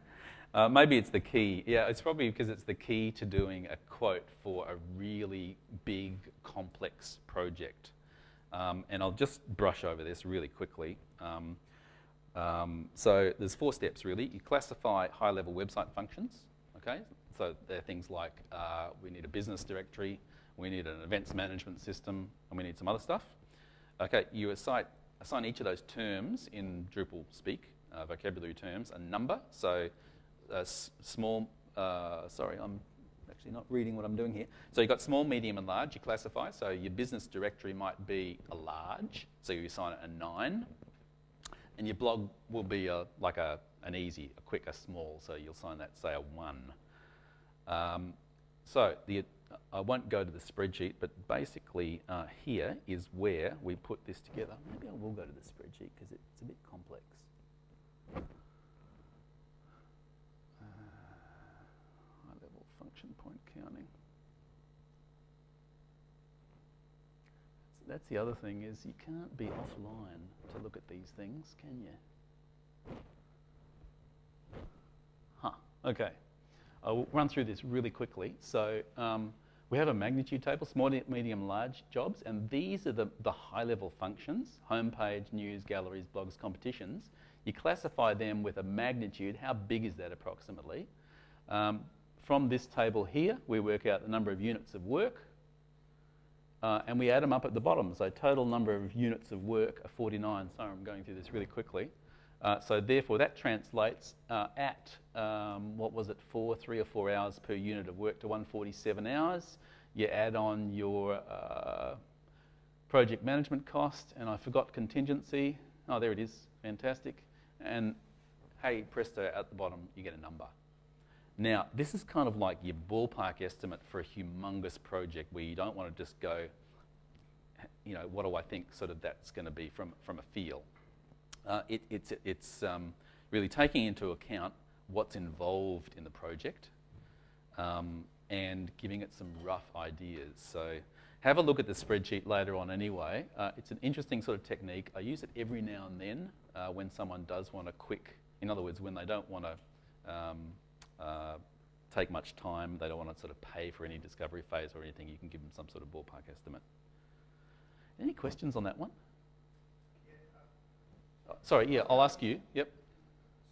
<laughs> uh, maybe it's the key. Yeah, it's probably because it's the key to doing a quote for a really big, complex project. Um, and I'll just brush over this really quickly. Um, um, so there's four steps really. You classify high-level website functions. Okay, so they're things like uh, we need a business directory, we need an events management system, and we need some other stuff. Okay, you assign, assign each of those terms in Drupal speak, uh, vocabulary terms, a number. So a small, uh, sorry, I'm actually not reading what I'm doing here. So you've got small, medium, and large, you classify. So your business directory might be a large, so you assign it a nine. And your blog will be a, like a, an easy, a quick, a small, so you'll assign that, say, a one. Um, so the I won't go to the spreadsheet, but basically uh, here is where we put this together. Maybe I will go to the spreadsheet because it's a bit complex. Uh, high level function point counting. That's the other thing is you can't be offline to look at these things, can you? Huh, okay. I'll run through this really quickly. So um, we have a magnitude table, small, medium, large jobs, and these are the, the high-level functions, homepage, news, galleries, blogs, competitions. You classify them with a magnitude, how big is that approximately? Um, from this table here, we work out the number of units of work, uh, and we add them up at the bottom. So total number of units of work are 49. Sorry, I'm going through this really quickly. Uh, so therefore, that translates uh, at, um, what was it, four, three or four hours per unit of work to 147 hours. You add on your uh, project management cost, and I forgot contingency. Oh, there it is, fantastic. And hey, presto, at the bottom, you get a number. Now, this is kind of like your ballpark estimate for a humongous project where you don't want to just go, you know, what do I think sort of that's going to be from, from a feel uh, it, it's, it's um, really taking into account what's involved in the project um, and giving it some rough ideas. So have a look at the spreadsheet later on anyway. Uh, it's an interesting sort of technique. I use it every now and then uh, when someone does want a quick, in other words, when they don't want to um, uh, take much time, they don't want to sort of pay for any discovery phase or anything, you can give them some sort of ballpark estimate. Any questions on that one? Sorry, yeah, I'll ask you. Yep.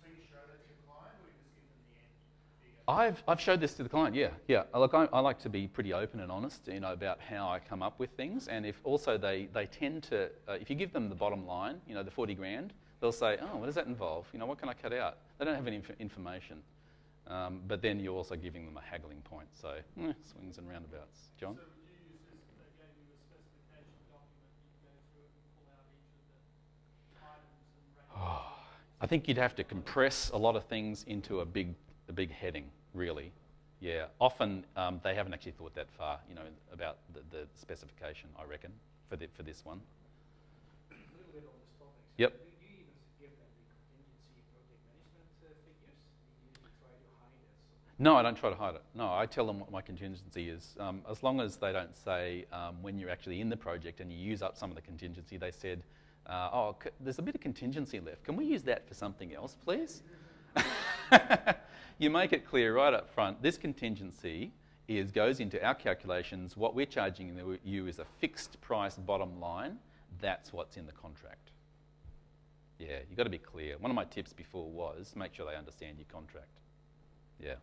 So you show that to the client, or you just give them the end figure? I've, I've showed this to the client, yeah. Yeah, look, I, I, like to be pretty open and honest, you know, about how I come up with things. And if also they, they tend to, uh, if you give them the bottom line, you know, the 40 grand, they'll say, oh, what does that involve? You know, what can I cut out? They don't have any inf- information. Um, but then you're also giving them a haggling point. So, eh, swings and roundabouts. John? So <sighs> I think you'd have to compress a lot of things into a big, a big heading, really. Yeah, often um, they haven't actually thought that far, you know, about the, the specification, I reckon, for, the, for this one. A little bit on this topic. So yep. Do you even give them the contingency project management uh, figures? Do you try to hide it? No, I don't try to hide it. No, I tell them what my contingency is. Um, as long as they don't say um, when you're actually in the project and you use up some of the contingency, they said, uh, oh, there's a bit of contingency left. Can we use that for something else, please? <laughs> <laughs> you make it clear right up front. This contingency is goes into our calculations. What we're charging you is a fixed price bottom line. That's what's in the contract. Yeah, you've got to be clear. One of my tips before was make sure they understand your contract. Yeah.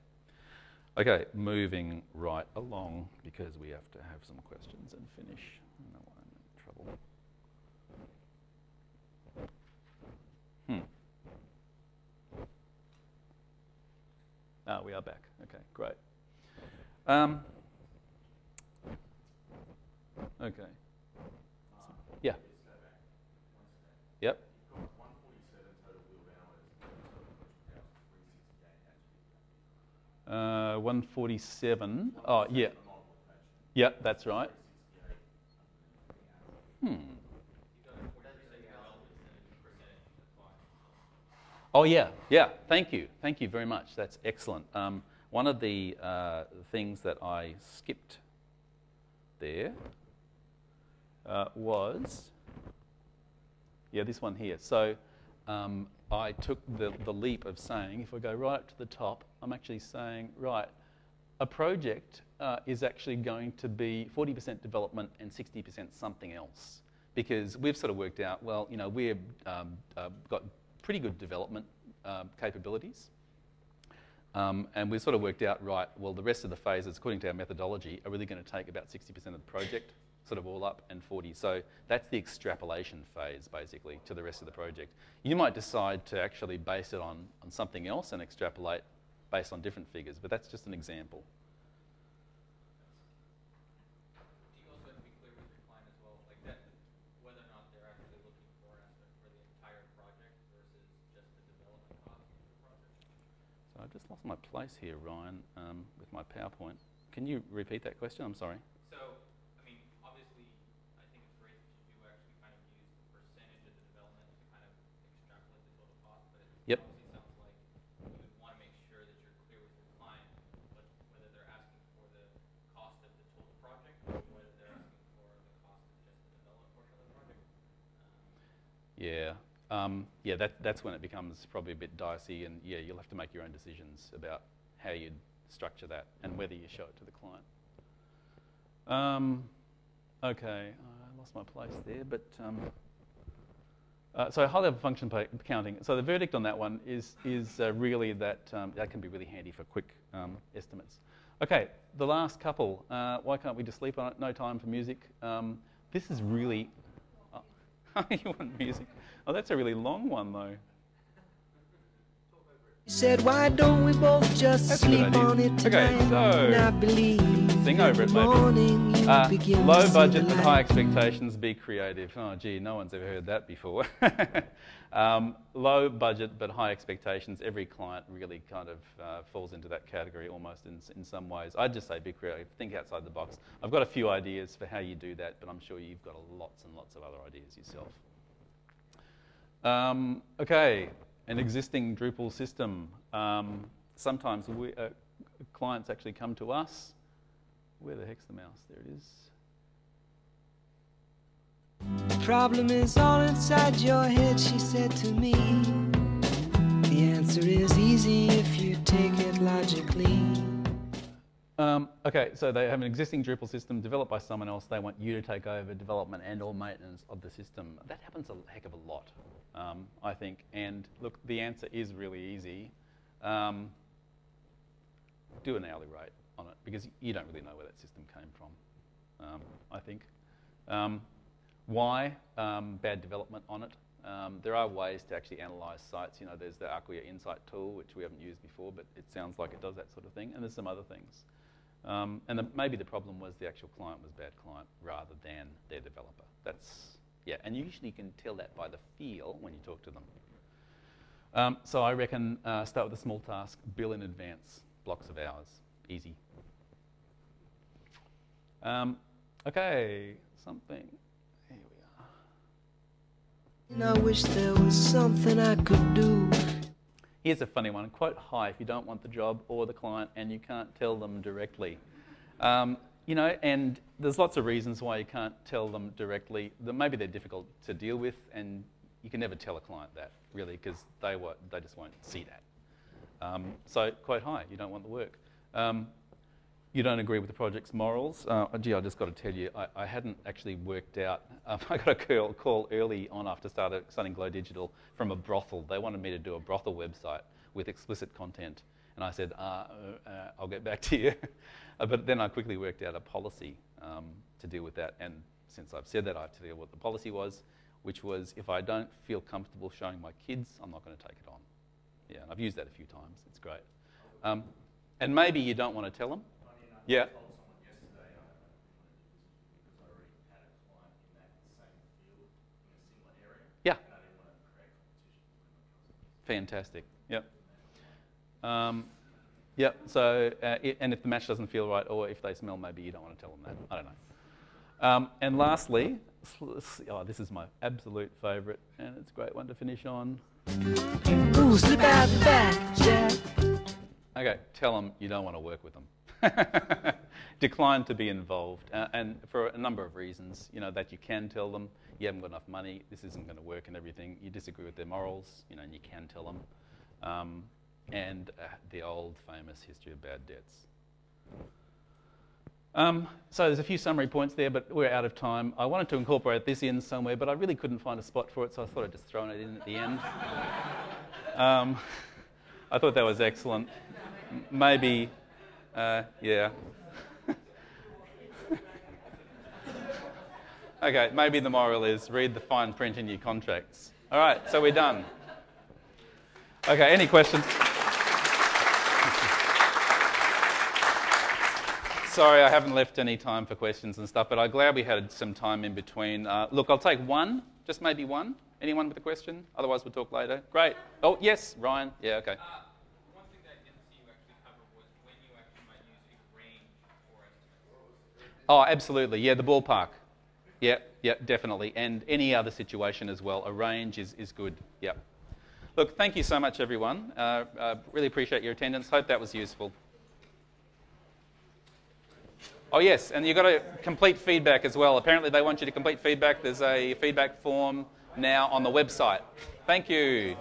Okay, moving right along because we have to have some questions and finish. No, I'm in trouble. Hmm. Ah, we are back. Okay, great. Um, okay. Yeah. Yep. Uh, 147. Oh, yeah. Yeah, that's right. Hmm. Oh, yeah, yeah. Thank you. Thank you very much. That's excellent. Um, one of the uh, things that I skipped there uh, was, yeah, this one here. So um, I took the, the leap of saying, if I go right up to the top, I'm actually saying, right, a project uh, is actually going to be 40% development and 60% something else. Because we've sort of worked out, well, you know, we've um, uh, got pretty good development uh, capabilities. Um, and we've sort of worked out, right, well, the rest of the phases, according to our methodology, are really going to take about 60% of the project, sort of all up, and 40. So that's the extrapolation phase, basically, to the rest of the project. You might decide to actually base it on, on something else and extrapolate based on different figures, but that's just an example. I've lost my place here, Ryan, um, with my PowerPoint. Can you repeat that question? I'm sorry. So, I mean, obviously, I think it's great that you do actually kind of use the percentage of the development to kind of extrapolate the total cost, but it yep. obviously sounds like you would want to make sure that you're clear with your client but whether they're asking for the cost of the total project or whether they're asking for the cost of just the development portion of the project. Um, yeah. Um, yeah, that, that's when it becomes probably a bit dicey, and yeah, you'll have to make your own decisions about how you'd structure that and whether you show it to the client. Um, okay, I lost my place there, but um, uh, so high level function counting. So the verdict on that one is, is uh, really that um, that can be really handy for quick um, estimates. Okay, the last couple. Uh, why can't we just sleep on it? No time for music. Um, this is really. Oh, <laughs> you want music? Oh, that's a really long one, though. He said, why don't we both just That's sleep on it tonight? Okay, so I believe sing over it, maybe. Uh, low budget but high expectations, be creative. Oh, gee, no one's ever heard that before. <laughs> um, low budget but high expectations. Every client really kind of uh, falls into that category almost in, in some ways. I'd just say be creative, think outside the box. I've got a few ideas for how you do that, but I'm sure you've got lots and lots of other ideas yourself. Um, okay, an existing Drupal system. Um, sometimes we, uh, clients actually come to us. Where the heck's the mouse? There it is. The problem is all inside your head, she said to me. The answer is easy if you take it logically. Um, okay, so they have an existing Drupal system developed by someone else. They want you to take over development and or maintenance of the system. That happens a heck of a lot, um, I think. And look, the answer is really easy. Um, do an hourly rate on it because you don't really know where that system came from, um, I think. Um, why um, bad development on it? Um, there are ways to actually analyse sites. You know, there's the Acquia Insight tool, which we haven't used before, but it sounds like it does that sort of thing. And there's some other things. Um, and the, maybe the problem was the actual client was bad client rather than their developer. That's, yeah, and usually you can tell that by the feel when you talk to them. Um, so I reckon uh, start with a small task, bill in advance, blocks of hours, easy. Um, okay, something. Here we are. And I wish there was something I could do. Here's a funny one. Quote high if you don't want the job or the client and you can't tell them directly. Um, you know, and there's lots of reasons why you can't tell them directly. That maybe they're difficult to deal with, and you can never tell a client that really because they they just won't see that. Um, so quote high. You don't want the work. Um, you don't agree with the project's morals. Uh, gee, I just got to tell you, I, I hadn't actually worked out. <laughs> Um, I got a call, call early on after started, starting Glow Digital from a brothel. They wanted me to do a brothel website with explicit content. And I said, uh, uh, I'll get back <laughs> to you. Uh, but then I quickly worked out a policy um, to deal with that. And since I've said that, I have to deal with what the policy was, which was if I don't feel comfortable showing my kids, I'm not going to take it on. Yeah, and I've used that a few times. It's great. Um, and maybe you don't want to tell them. Yeah. Yeah. Fantastic. Yep. Um, yep. So, uh, i and if the match doesn't feel right, or if they smell, maybe you don't want to tell them that. I don't know. Um, and lastly, oh, this is my absolute favourite, and it's a great one to finish on. Ooh, slip out the back, Jack. Okay, tell them you don't want to work with them. <laughs> declined to be involved, uh, and for a number of reasons. You know that you can tell them you haven't got enough money, this isn't going to work, and everything. You disagree with their morals, you know, and you can tell them. Um, and uh, the old famous history of bad debts. Um, so there's a few summary points there, but we're out of time. I wanted to incorporate this in somewhere, but I really couldn't find a spot for it, so I thought I'd just throw it in at the end. <laughs> Um, <laughs> I thought that was excellent. Maybe, uh, yeah. <laughs> okay, maybe the moral is read the fine print in your contracts. All right, so we're done. Okay, any questions? <laughs> Sorry, I haven't left any time for questions and stuff, but I'm glad we had some time in between. Uh, look, I'll take one, just maybe one. Anyone with a question? Otherwise, we'll talk later. Great. Oh, yes, Ryan. Yeah, okay. Uh, one thing that I didn't see you actually cover was when you actually might use a range for estimates. Oh, absolutely. Yeah, the ballpark. Yeah, yeah, definitely. And any other situation as well. A range is, is good. Yeah. Look, thank you so much, everyone. Uh, uh, really appreciate your attendance. Hope that was useful. Oh, yes, and you've got to complete feedback as well. Apparently, they want you to complete feedback. There's a feedback form now on the website. Thank you.